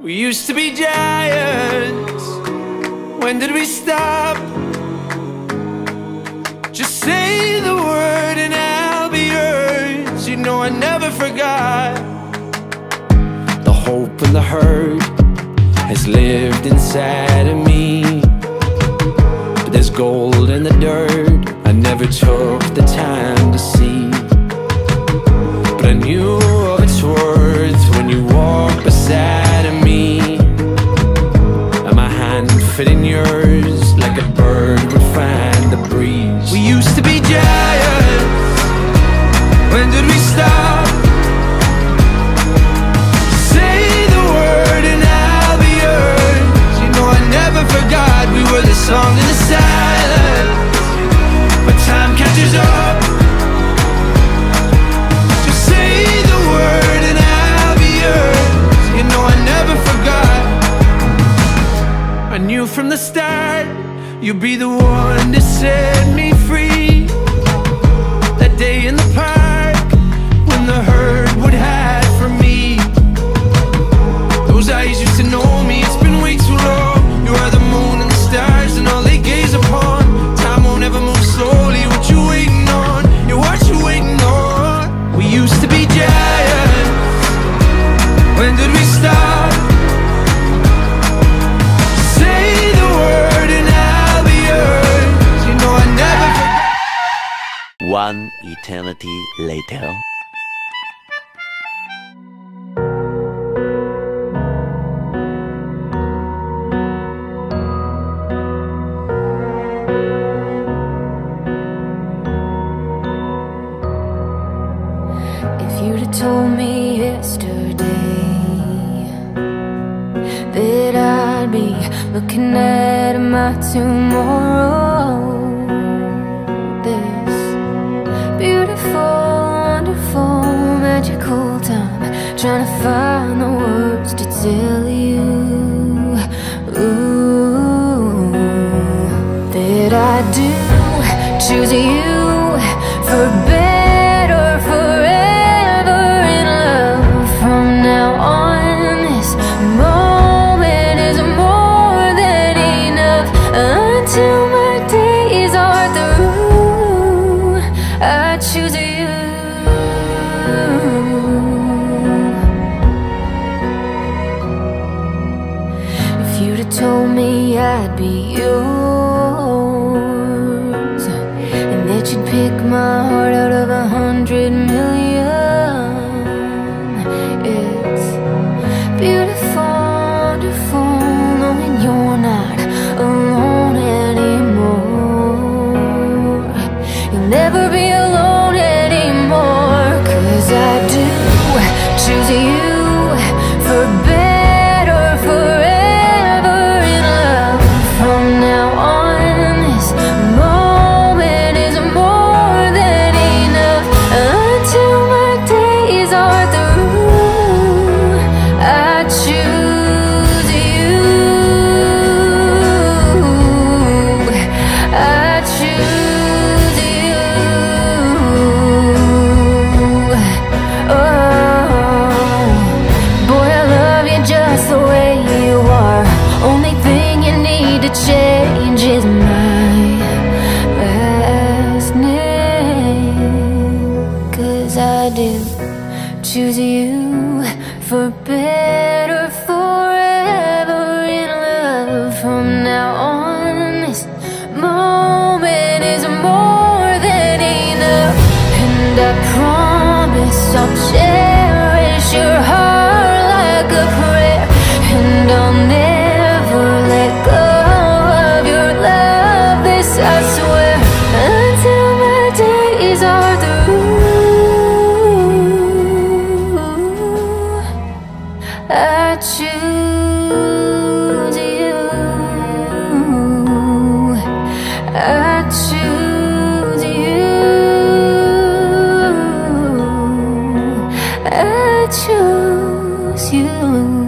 We used to be giants. When did we stop? Just say the word and I'll be yours. You know I never forgot. The hope and the hurt has lived inside of me. But there's gold in the dirt. I never took the time to see. But I knew. knew from the start. You'd be the one to set me free. That day in the park eternity later. If you'd have told me yesterday that I'd be looking at my tomorrow find the words to tell I'd be yours And that you'd pick my heart choose you for better forever in love. From now on this moment is more than enough. And I promise I'll change I choose you.